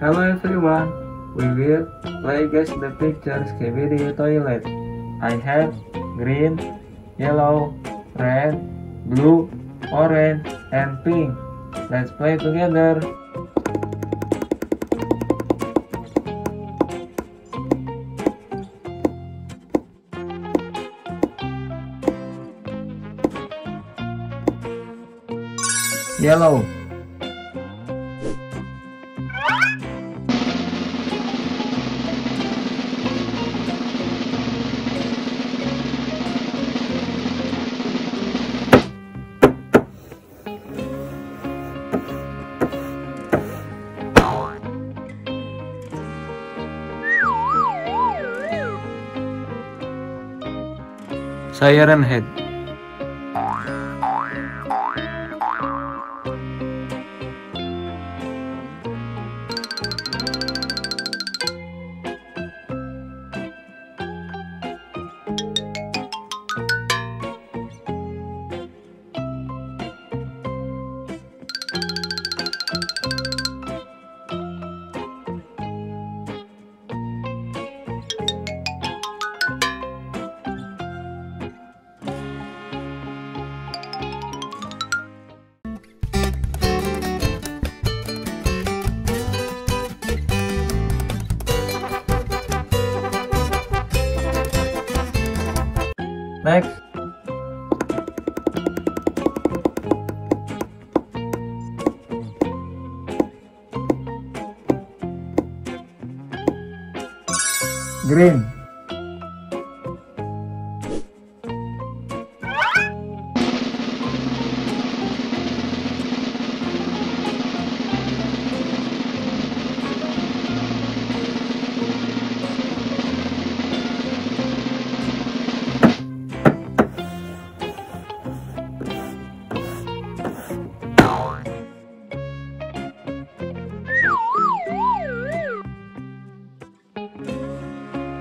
Hello everyone, we will play guess the picture Skibidi toilet. I have green, yellow, red, blue, orange, and pink. Let's play together. Yellow Siren Head Next Green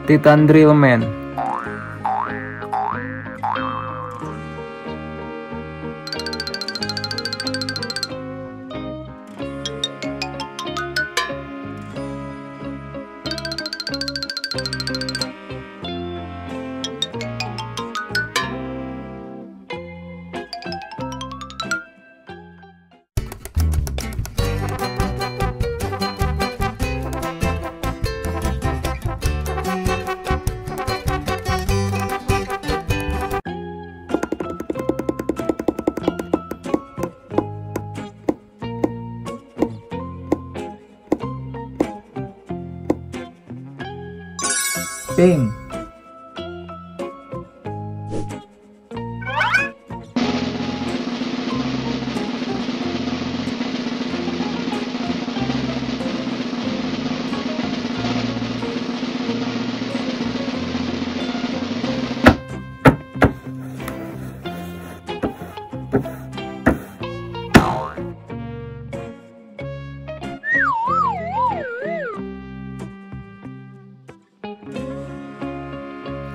Titan Drillman Pink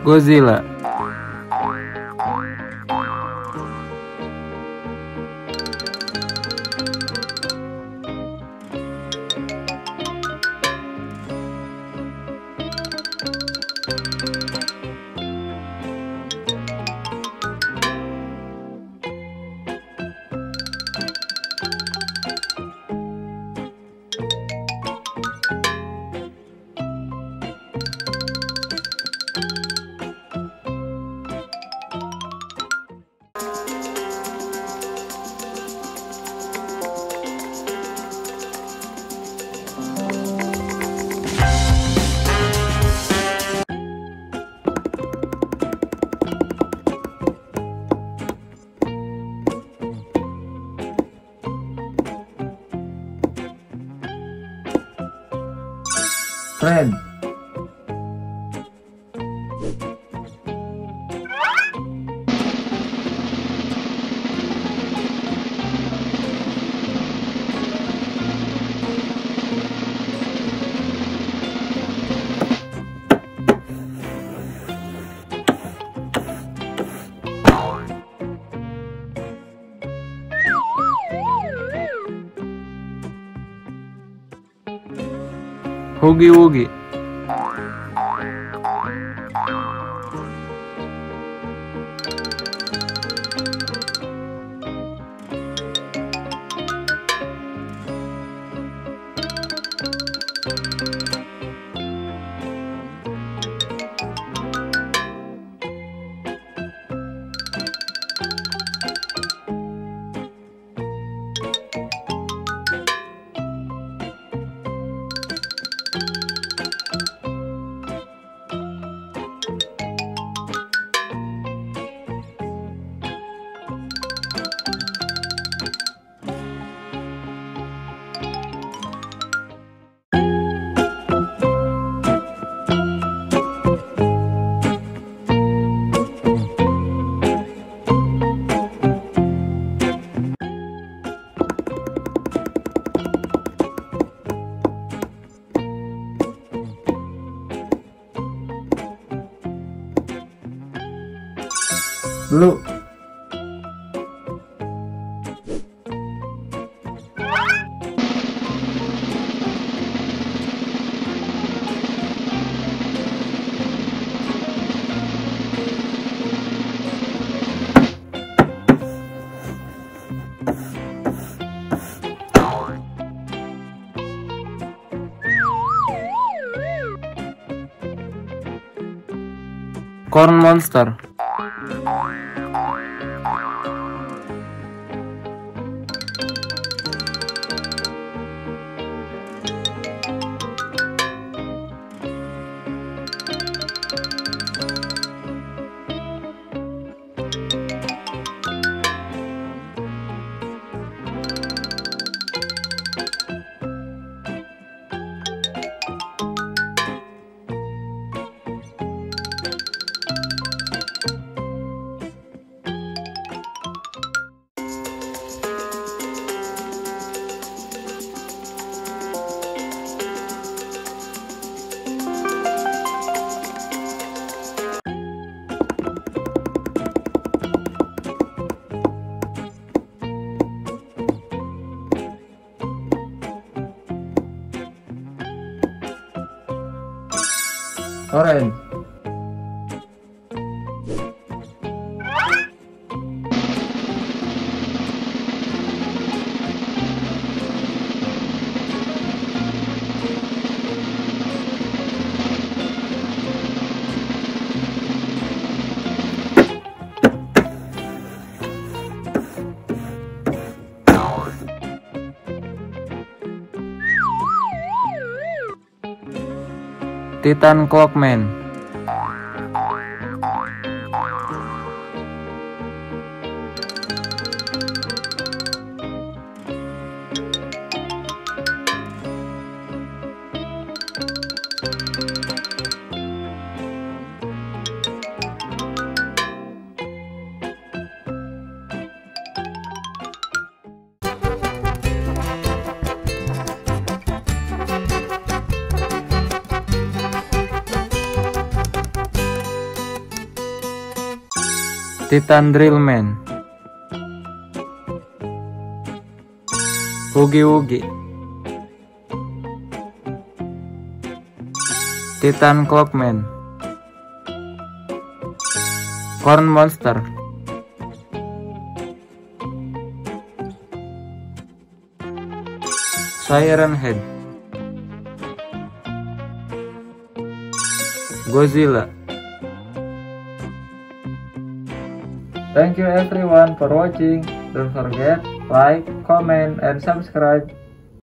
Godzilla Fred, होगी होगी Blue Corn Monster Orange Titan Clockman Titan Drillman Wugi Wugi Titan Clockman Corn Monster. Siren Head. Godzilla Thank you everyone for watching. Don't forget like, comment, and subscribe.